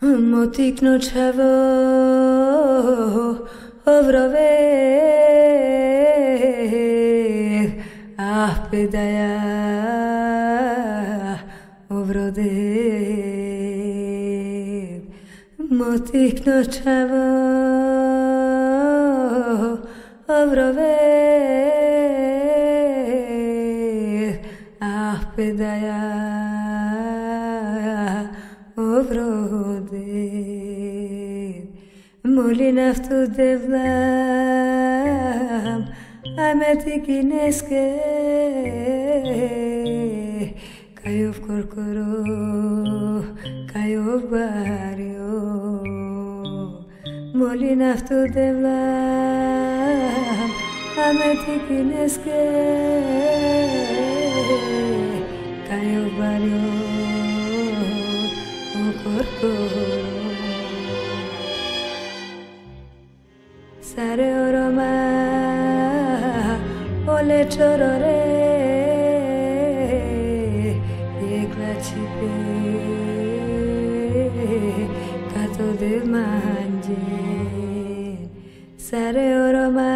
Motikno čevo ovrover, ah pedaja ovroder. Motikno čevo ovrover, ah pedaja ovroder. Μολύν αυτον τε βλάμ, τί κινέσκαι Κάι ου κορκορο, κάι ου βάριο Μολύν αυτον τε βλάμ, τί κινέσκαι Κάι ου βάριο, ου κορκορο কালে চোর রে একলা ছিপে কাতো দে মাঞ্জে সারে ওরমা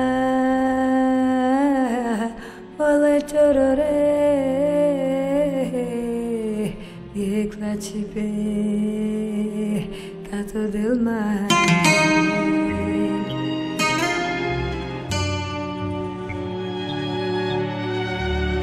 ওলে চোর রে একলা ছিপে কাতো দিল মাঞ্জে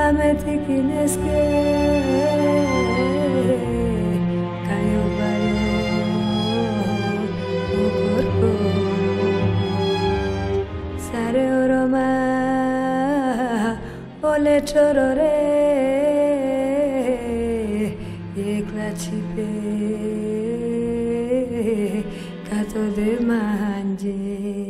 I'm a taking escape. le chorore yekla chipe kato de manje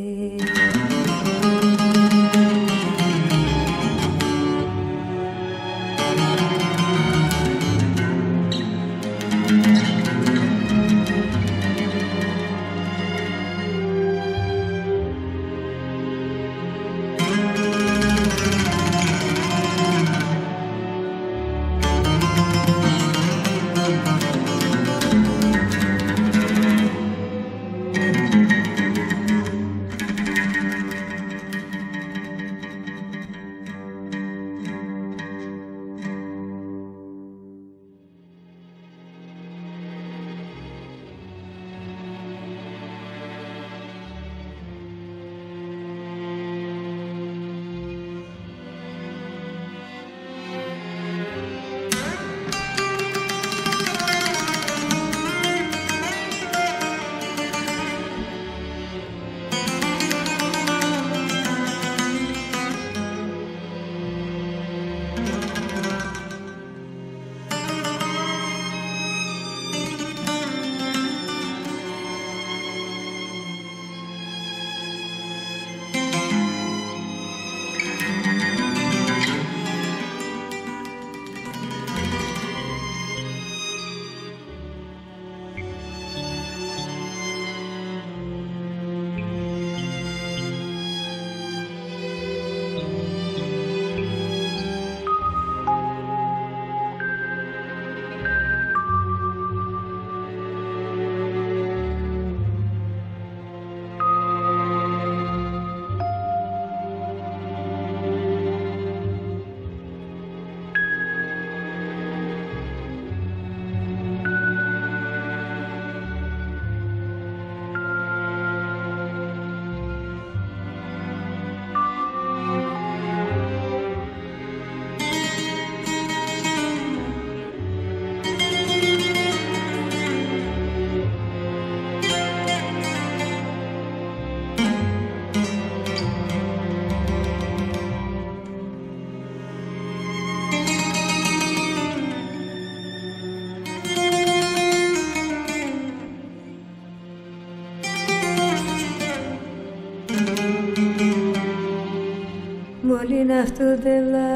Πριν αυτού τελά,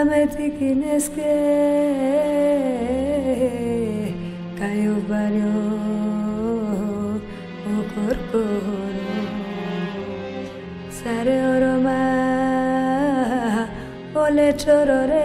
αμέτι κινέσκε, καιο βαριό ο κορκορό Σαρε ορωμά, ο λετσορορέ